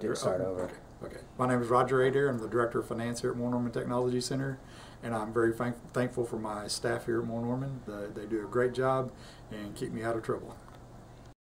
Do start oh, over. Okay. okay. My name is Roger Adair. I'm the Director of Finance here at Moore Norman Technology Center, and I'm very thank- thankful for my staff here at Moore Norman. The, they do a great job and keep me out of trouble.